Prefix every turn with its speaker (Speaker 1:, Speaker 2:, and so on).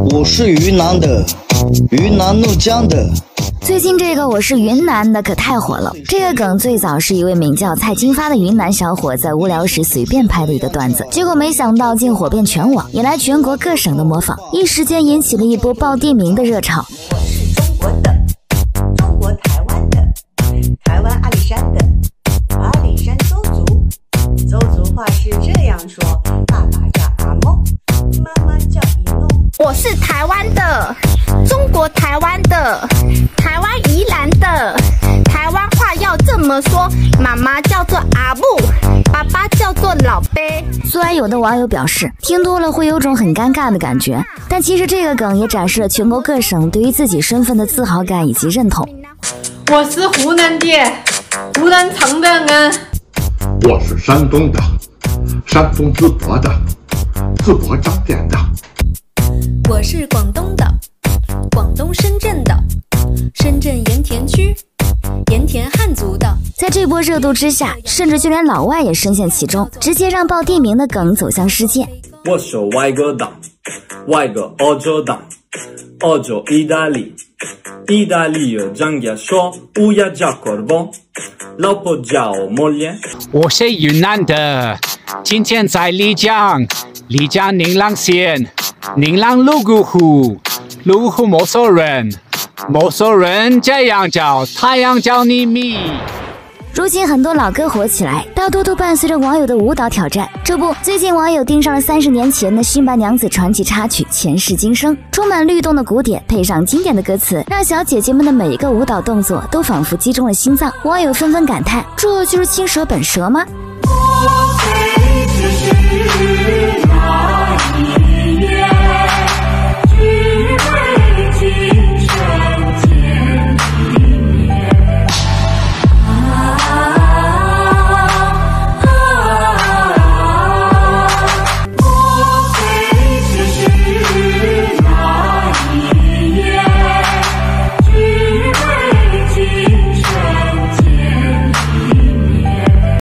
Speaker 1: 我是云南的，云南怒江的。
Speaker 2: 最近这个我是云南的可太火了。这个梗最早是一位名叫蔡金发的云南小伙在无聊时随便拍的一个段子，结果没想到竟火遍全网，引来全国各省的模仿，一时间引起了一波报地名的热潮。
Speaker 3: 我是
Speaker 4: 台湾的，中国台湾的，台湾宜兰的，台湾话要这么说：妈妈叫做阿布，爸爸叫做老贝。
Speaker 2: 虽然有的网友表示听多了会有种很尴尬的感觉，但其实这个梗也展示了全国各省对于自己身份的自豪感以及认同。
Speaker 5: 我是湖南的，湖南常德人。
Speaker 6: 我是山东的，山东淄博的，淄博张店的。
Speaker 7: 我是广东的，广东深圳的，深圳盐田区，盐田汉族的。
Speaker 2: 在这波热度之下，甚至就连老外也深陷其中，直接让报地名的梗走向世界。
Speaker 8: 我是外国的，外国欧洲的，欧洲意大利，意大利有张家说乌鸦叫狗蹦，老婆叫我莫脸。
Speaker 9: 我是云南的，今天在丽江，丽江宁蒗县。宁蒗泸沽湖，泸沽湖摩梭人，摩梭人这样叫太阳叫你咪。
Speaker 2: 如今很多老歌火起来，大多都伴随着网友的舞蹈挑战。这不，最近网友盯上了三十年前的《新白娘子传奇》插曲《前世今生》，充满律动的鼓点，配上经典的歌词，让小姐姐们的每一个舞蹈动作都仿佛击中了心脏。网友纷纷感叹：这就是青蛇本蛇吗？我